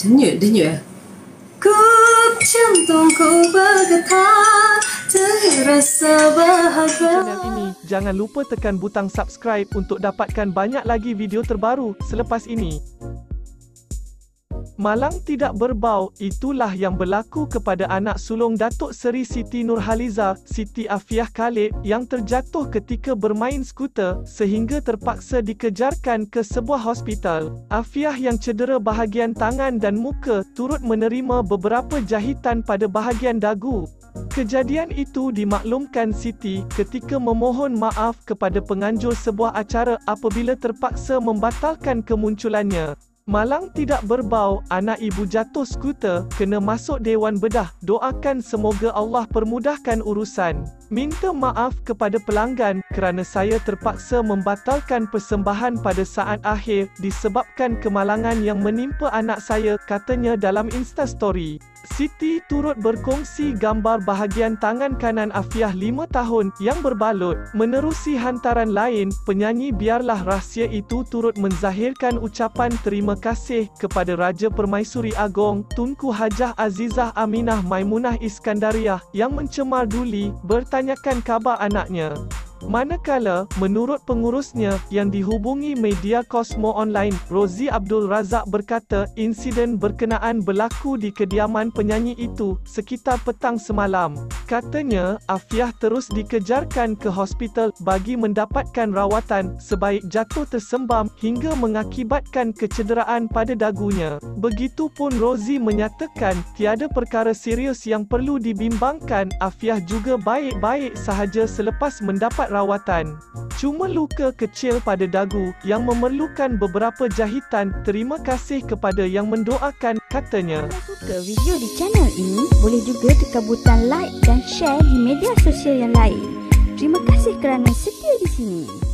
Denyut, denyut eh? Ku jantungku bergetar Terasa bahagia ini, jangan lupa tekan butang subscribe untuk dapatkan banyak lagi video terbaru selepas ini. Malang tidak berbau, itulah yang berlaku kepada anak sulung Datuk Seri Siti Nurhaliza, Siti Afiah Khalid yang terjatuh ketika bermain skuter sehingga terpaksa dikejarkan ke sebuah hospital. Afiah yang cedera bahagian tangan dan muka turut menerima beberapa jahitan pada bahagian dagu. Kejadian itu dimaklumkan Siti ketika memohon maaf kepada penganjur sebuah acara apabila terpaksa membatalkan kemunculannya. Malang tidak berbau, anak ibu jatuh skuter, kena masuk Dewan Bedah. Doakan semoga Allah permudahkan urusan. Minta maaf kepada pelanggan kerana saya terpaksa membatalkan persembahan pada saat akhir disebabkan kemalangan yang menimpa anak saya, katanya dalam Instastory. Siti turut berkongsi gambar bahagian tangan kanan Afiah 5 tahun yang berbalut. Menerusi hantaran lain, penyanyi Biarlah Rahsia itu turut menzahirkan ucapan terima kasih kepada Raja Permaisuri Agong, Tunku Hajah Azizah Aminah Maimunah Iskandariah yang mencemar duli bertanyakan khabar anaknya. Manakala, menurut pengurusnya yang dihubungi media Cosmo Online, Rozi Abdul Razak berkata insiden berkenaan berlaku di kediaman penyanyi itu sekitar petang semalam. Katanya, Afiah terus dikejarkan ke hospital bagi mendapatkan rawatan sebaik jatuh tersembam hingga mengakibatkan kecederaan pada dagunya. Begitupun Rozi menyatakan tiada perkara serius yang perlu dibimbangkan, Afiah juga baik-baik sahaja selepas mendapat rawatan. Cuma luka kecil pada dagu yang memerlukan beberapa jahitan. Terima kasih kepada yang mendoakan, katanya. Suka video di channel ini, boleh juga tekan butang like dan share di media sosial yang lain. Terima kasih kerana setia di sini.